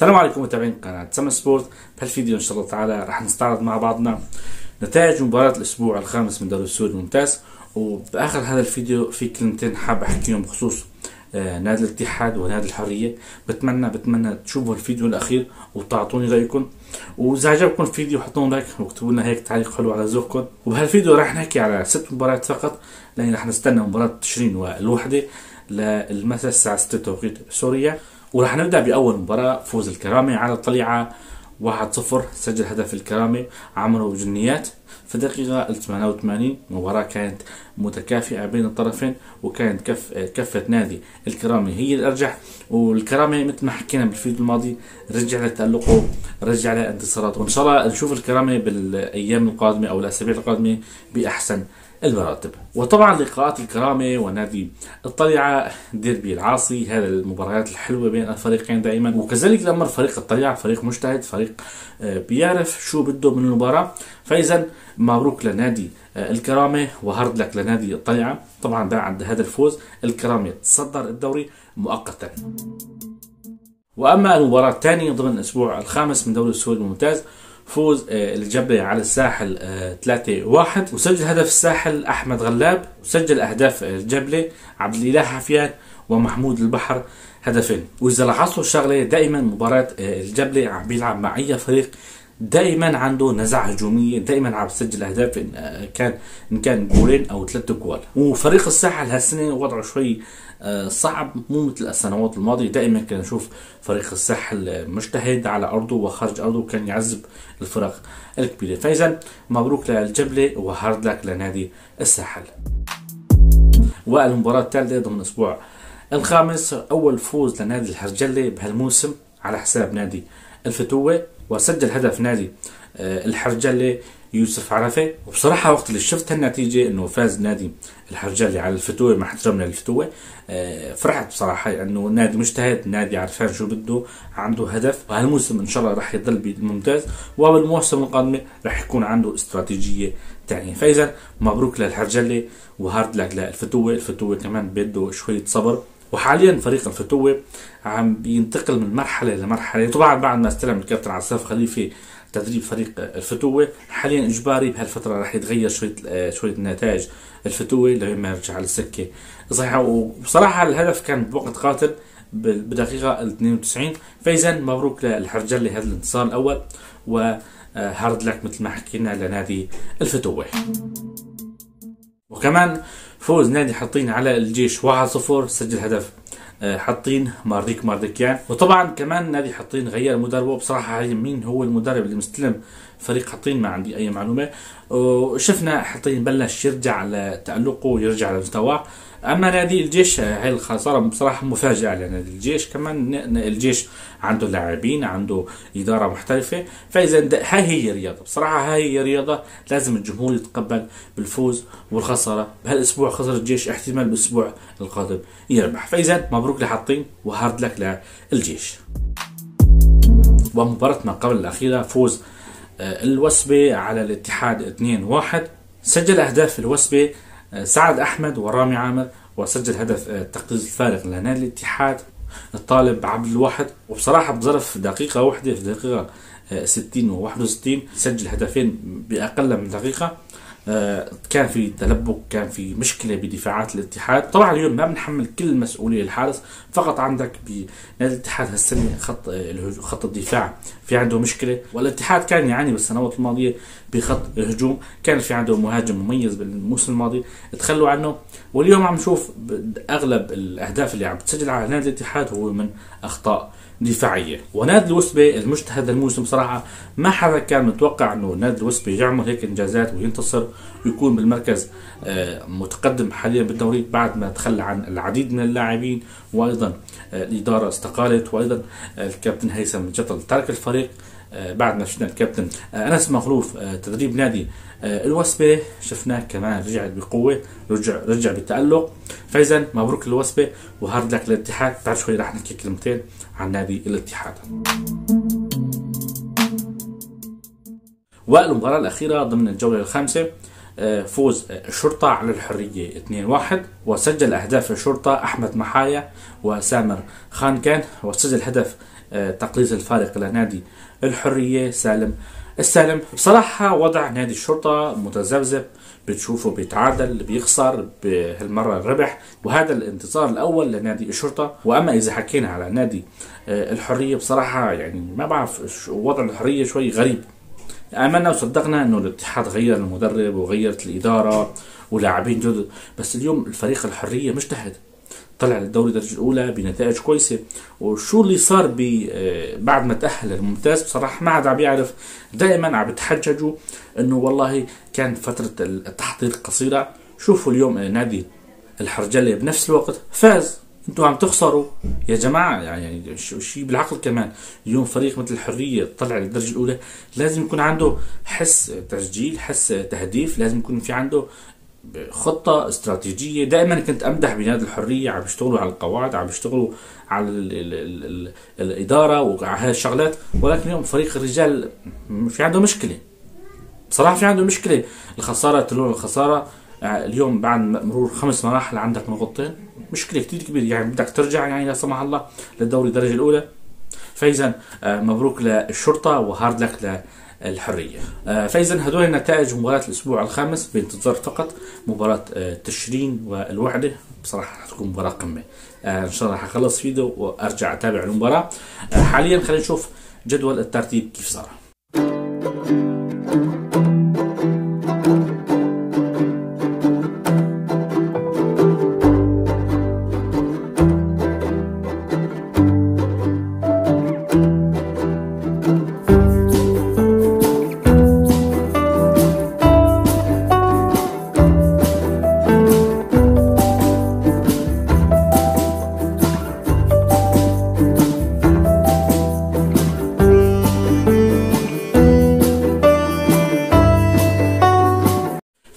السلام عليكم متابعين قناة سما سبورت. بهالفيديو إن شاء الله تعالى راح نستعرض مع بعضنا نتائج مباراة الأسبوع الخامس من دوري السوري الممتاز. وبآخر هذا الفيديو في كلمتين حاب أحكيهم بخصوص آه، نادي الاتحاد ونادي الحرية. بتمنى بتمنى تشوفوا الفيديو الأخير وتعطوني رأيكم. وإذا عجبكم الفيديو حطوا like واكتبوا لنا هيك تعليق حلو على ذوقكم. وبهالفيديو راح نحكي على ست مباريات فقط لأن راح نستنى مباراة تشرين والوحدة للمساء الساعة 6 توقيت سوريا. وراح نبدأ بأول مباراة فوز الكرامه على الطليعة 1-0 سجل هدف الكرامه عمرو جنيات في الدقيقة ال 88 مباراة كانت متكافئة بين الطرفين وكانت كف كفة نادي الكرامة هي الأرجح والكرامة مثل ما حكينا بالفيديو الماضي رجع لتألقه رجع لانتصاراته وإن شاء الله نشوف الكرامة بالأيام القادمة أو الأسابيع القادمة بأحسن المراتب. وطبعا لقاءات الكرامة ونادي الطليعة ديربي العاصي هذا المباريات الحلوة بين الفريقين دائما. وكذلك الأمر فريق الطليعة فريق مجتهد فريق آه، بيعرف شو بده من المباراة فإذا مبروك لنادي آه، الكرامة وهارد لك لنادي الطليعة طبعا بعد هذا الفوز الكرامة تصدر الدوري مؤقتا. وأما المباراة الثانية ضمن الأسبوع الخامس من دوري السوري الممتاز فوز آه، الجبلة على الساحل 3-1 آه، وسجل هدف الساحل أحمد غلاب. وسجل أهداف الجبلة عبد الإله حفيان ومحمود البحر هدفين. وإذا لاحظتوا الشغلة دائما مباراة آه، الجبلة عم بيلعب مع أي فريق دائما عنده نزعة هجومية دائما عم يسجل أهداف إن كان إن كان جولين أو ثلاثة جوال. وفريق الساحل هالسنة وضعه شوي آه، صعب مو مثل السنوات الماضية. دائما كان نشوف فريق الساحل مجتهد على أرضه وخارج أرضه كان يعذب الفرق الكبيرة. فإذا مبروك للجبلة وهارد لك لنادي الساحل والمباراة الثالثة ضمن الأسبوع الخامس أول فوز لنادي الحرجلة بهالموسم على حساب نادي الفتوة وسجل هدف نادي آه، الحرجلة يوسف عرفة. وبصراحة وقت اللي شفت هالنتيجة إنه فاز نادي الحرجلي على الفتوة مع احترامنا للفتوة آه، فرحت بصراحة لأنه نادي مجتهد نادي عرفان شو بده عنده هدف. وهالموسم إن شاء الله راح يضل بالممتاز وبالموسم القادمة راح يكون عنده استراتيجية ثانية فإذا مبروك للحرجلي وهارد لك للفتوة الفتوة كمان بده شوية صبر. وحاليا فريق الفتوة عم بينتقل من مرحلة لمرحلة طبعا بعد ما استلم الكابتن عصاف خليفة تدريب فريق الفتوة. حاليا إجباري بهالفترة راح يتغير شوية آه، شوية نتائج الفتوة لما يرجع على السكه صحيحه وبصراحة الهدف كان بوقت قاتل بدقيقة 92 فاذا مبروك للحرجلي هذا الانتصار الأول وهارد لك مثل ما حكينا لنادي الفتوة. وكمان فوز نادي حطين على الجيش 1-0 سجل هدف. آه، حاطين ماريك ماردكيان وطبعا كمان نادي حاطين غير مدربه بصراحه مين هو المدرب اللي مستلم فريق حاطين ما عندي أي معلومة. وشفنا حاطين بلش يرجع لتألقه ويرجع لمستواه. أما نادي الجيش هاي الخسارة بصراحة مفاجأة لنادي الجيش كمان الجيش عنده لاعبين عنده إدارة محترفة. فإذا هاي هي رياضه بصراحة هاي هي رياضه لازم الجمهور يتقبل بالفوز والخسارة. بهالأسبوع خسر الجيش احتمال بالأسبوع القادم يربح. فإذا مبروك لحاطين وهارد لك للجيش. ومباراة ما قبل الأخيرة فوز آه، الوسبة على الاتحاد 2-1 سجل أهداف الوسبة سعد أحمد ورامي عامر وسجل هدف آه، تقليص الفارق لنادي الاتحاد. الطالب عبد الواحد وبصراحة بظرف دقيقة واحدة في دقيقة 60 و 61 سجل هدفين بأقل من دقيقة. آه، كان في تلبك كان في مشكلة بدفاعات الاتحاد. طبعا اليوم ما بنحمل كل المسؤوليه الحارس فقط عندك بنادي الاتحاد هالسنة خط آه، خط الدفاع. في عنده مشكلة. والاتحاد كان يعاني بالسنوات الماضية بخط الهجوم. كان في عنده مهاجم مميز بالموسم الماضي. تخلوا عنه. واليوم عم نشوف أغلب الأهداف اللي عم تسجل على نادي الاتحاد هو من أخطاء. دفاعية. ونادي الوسبي المجتهد الموسم صراحة ما حدا كان متوقع إنه نادي الوسبي يعمل هيك إنجازات وينتصر ويكون بالمركز آه، متقدم حاليا بالدوري بعد ما تخلى عن العديد من اللاعبين. وأيضا آه، الإدارة استقالت وأيضا آه، الكابتن هيثم جطل ترك الفريق بعد ما شفنا الكابتن أنس مخلوف تدريب نادي الوسبه شفناه كمان رجع بقوة رجع رجع بتالق فاذا مبروك الوسبه وهارد لك للاتحاد. بعد شوي راح نحكي كلمتين عن نادي الاتحاد. والمباراة الأخيرة ضمن الجولة الخامسة آه، فوز الشرطة على الحرية 2-1 وسجل أهداف الشرطة أحمد محايا وسامر خان كان وسجل هدف آه، تقليص الفارق لنادي الحرية سالم السالم. بصراحة وضع نادي الشرطة متذبذب بتشوفه بيتعادل بيخسر بهالمرة الربح وهذا الانتصار الأول لنادي الشرطة. وأما إذا حكينا على نادي آه، الحرية بصراحة يعني ما بعرف وضع الحرية شوي غريب. آمنا وصدقنا أنه الاتحاد غير المدرب وغيرت الإدارة ولاعبين جدد بس اليوم الفريق الحرية مجتهد. طلع للدوري الدرجة الأولى بنتائج كويسة. وشو اللي صار آه، بعد ما تأهل للممتاز بصراحة ما عاد عم يعرف. دائما عم بتحججوا إنه والله كان فترة التحضير قصيرة. شوفوا اليوم نادي الحرجلة بنفس الوقت فاز. أنتوا عم تخسروا. يا جماعة يعني شيء بالعقل كمان. اليوم فريق مثل الحرية طلع للدرجة الأولى لازم يكون عنده حس تسجيل حس تهديف لازم يكون في عنده خطة استراتيجية. دائما كنت أمدح بنادي الحرية عم بيشتغلوا على القواعد عم بيشتغلوا على ال ال ال ال الإدارة وعلى هاي الشغلات. ولكن اليوم فريق الرجال في عنده مشكلة. بصراحة في عنده مشكلة. الخسارة تلون الخسارة. آه، اليوم بعد مرور خمس مراحل عندك نقطتين. مشكلة كتير كبيرة. يعني بدك ترجع يعني لا سمح الله للدوري الدرجة الأولى. فإذا آه، مبروك للشرطة وهارد لك الحرية آه، فإذا هدول نتائج مباراة الأسبوع الخامس بانتظار فقط. مباراة آه، تشرين والوحدة. بصراحة حتكون مباراة قمة. إن شاء الله حخلص فيديو وأرجع أتابع المباراة. حاليا خلينا نشوف جدول الترتيب كيف صار.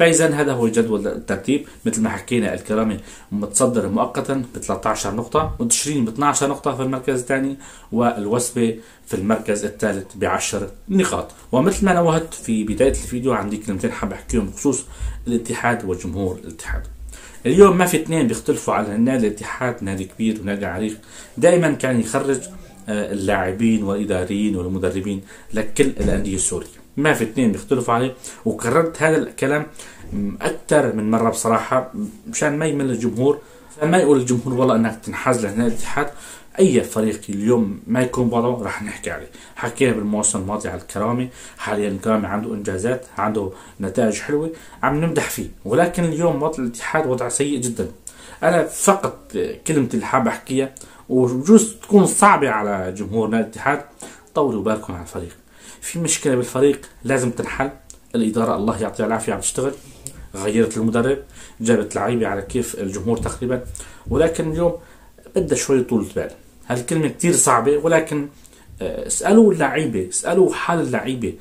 فإذا هذا هو جدول الترتيب مثل ما حكينا الكرامي متصدر مؤقتا ب 13 نقطة وتشرين ب 12 نقطة في المركز الثاني والوسبة في المركز الثالث ب 10 نقاط. ومثل ما نوهت في بداية الفيديو عندي كلمتين حاب أحكيهم بخصوص الاتحاد وجمهور الاتحاد. اليوم ما في اثنين بيختلفوا على النادي الاتحاد نادي كبير ونادي عريق. دائما كان يخرج آه، اللاعبين والإداريين والمدربين لكل الأندية السورية. ما في اثنين بيختلفوا عليه. وكررت هذا الكلام أكثر من مرة بصراحة مشان ما يمل الجمهور. ما يقول الجمهور والله انك تنحاز لنادي الاتحاد. أي فريق اليوم ما يكون بوضعه راح نحكي عليه. حكينا بالموسم الماضي على الكرامي. حاليا الكرامي عنده إنجازات عنده نتائج حلوة عم نمدح فيه. ولكن اليوم وضع الاتحاد وضع سيء جدا. أنا فقط كلمتي اللي حاب أحكيها وبجوز تكون صعبة على جمهور نادي الاتحاد طولوا بالكم على الفريق. في مشكلة بالفريق لازم تنحل. الإدارة الله يعطيها العافية عم تشتغل. غيرت المدرب جابت لعيبة على كيف الجمهور تقريبا. ولكن اليوم بدها شوي طولة بال. هالكلمة كتير صعبة ولكن آه، اسألوا اللعيبة اسألوا حال اللعيبة.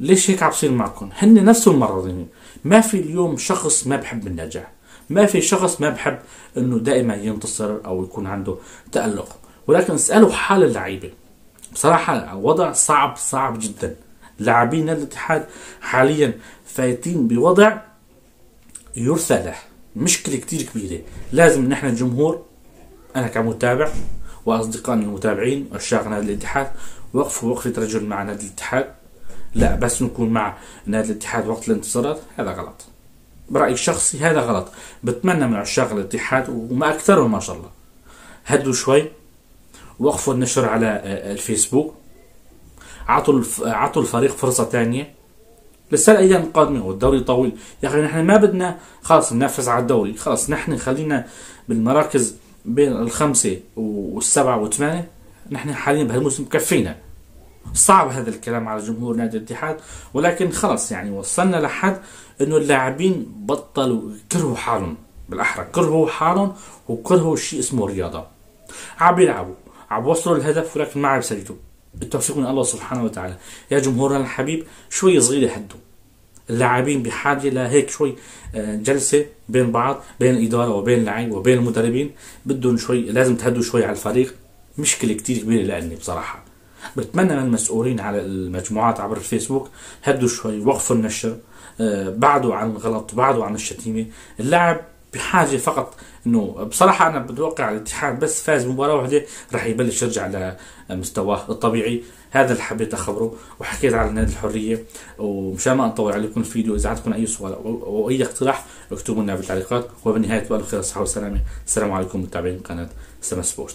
ليش هيك عم بصير معكم؟ هن نفسهم المرضين ما في اليوم شخص ما بحب النجاح. ما في شخص ما بحب إنه دائما ينتصر أو يكون عنده تألق. ولكن اسألوا حال اللعيبة. بصراحة وضع صعب صعب جدا. لاعبين نادي الاتحاد حاليا فايتين بوضع يرثى له مشكلة كتير كبيرة. لازم نحن الجمهور أنا كمتابع وأصدقائنا المتابعين عشاق نادي الاتحاد وقفوا وقفة رجل مع نادي الاتحاد. لا بس نكون مع نادي الاتحاد وقت الانتصارات. هذا غلط. برأيي الشخصي هذا غلط. بتمنى من عشاق الاتحاد وما أكثرهم ما شاء الله. هدوا شوي. وقفوا النشر على الفيسبوك. عطوا عطوا الفريق فرصة ثانية لسه الأيام القادمه والدوري طويل. يا أخي نحن ما بدنا خلص ننافس على الدوري. خلص نحن خلينا بالمراكز بين الخمسة والسبعة والثمانية. نحن حاليا بهالموسم كفينا. صعب هذا الكلام على جمهور نادي الاتحاد. ولكن خلص يعني وصلنا لحد إنه اللاعبين بطلوا كرهوا حالهم بالأحرى. كرهوا حالهم وكرهوا شيء اسمه رياضة. عم يلعبوا عم وصلوا الهدف ولكن ما عم يسجلوا التوفيق من الله سبحانه وتعالى. يا جمهورنا الحبيب شوي صغيرة هدوا اللاعبين بحاجة لهيك شوي آه، جلسة بين بعض بين الإدارة وبين اللعيب وبين المدربين. بدهم شوي لازم تهدوا شوي على الفريق. مشكلة كتير كبيرة لأني بصراحة. بتمنى من المسؤولين على المجموعات عبر الفيسبوك هدوا شوي وقفوا النشر. آه، بعدوا عن الغلط بعدوا عن الشتيمة. اللاعب بحاجة فقط إنه بصراحة أنا بتوقع الاتحاد بس فاز مباراة واحدة راح يبلش يرجع لمستواه الطبيعي. هذا اللي حبيت أخبره وحكيت على نادي الحرية. ومشان ما أطول عليكم الفيديو إذا عندكم أي سؤال أو أي اقتراح اكتبوا لنا بالتعليقات وبالنهاية تبقى خير الصحه والسلامه السلام عليكم متابعين قناة سما سبورت.